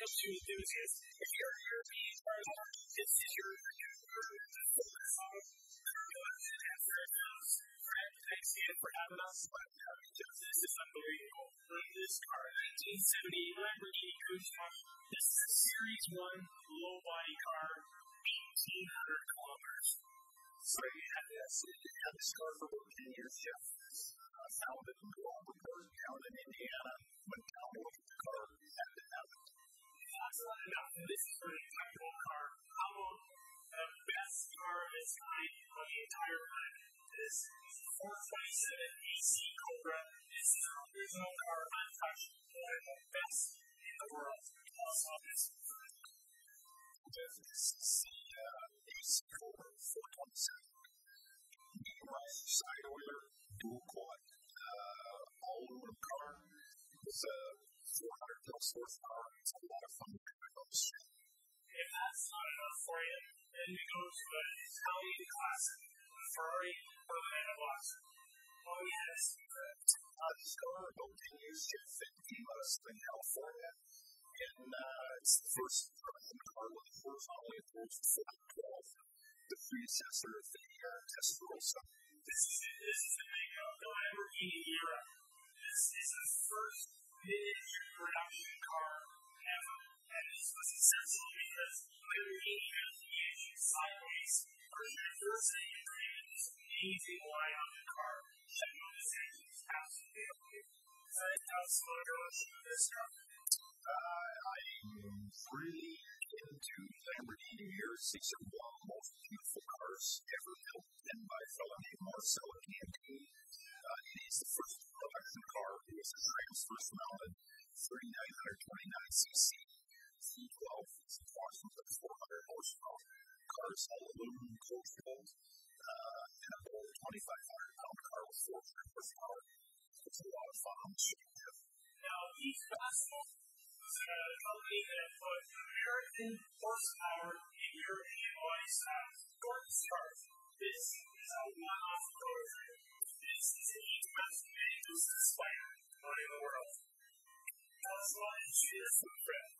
to enthusiasts. If you're a European car, this is your focus on. This is unbelievable. This car, 1970 Lamborghini Countach. This is a Series 1 low body car, 1,800 kilometers. So you had this, you had this car for about 10 years, Jeff. Uh, found it in Albuquerque, down in Indiana, 427 AC Cobra. Is an original car, one of the best in the world. About this. Is the uh, AC Cobra 427. Medium side oiler, dual quad, uh, all aluminum car with a 400 plus horsepower. It's a lot of fun to drive on the street. If that's not enough for you, then we go to an Italian classic, a Ferrari Berlinetta Boxer. Oh yes, Uh, this car about 10 years Jeff it came out California. And uh, it's the first American car with horizontally opposed 412, the predecessor of the uh, Testarossa. this is this is the of the Lamborghini era. Because Lamborghini has the engine sideways for the first thing you created this amazing line on the car. This engine; it's absolutely amazing. So that's what I'm going to this car. Uh, I'm really into Lamborghini years. These are one of the most beautiful cars ever built and by a fellow named Marcello Gandini. Uh, it is the first production car. It was a transverse mounted 3929cc V12. It's approximately 400 horsepower. Cars all aluminum. Uh, and a 2,500 pound car with 400 horsepower. It's a lot of fun. Now, was a company that put American horsepower in European body style. Gordon Stark. This is a one-off prototype. This is an East Festival made just to spite everybody in the world. Tell us about it. Shoot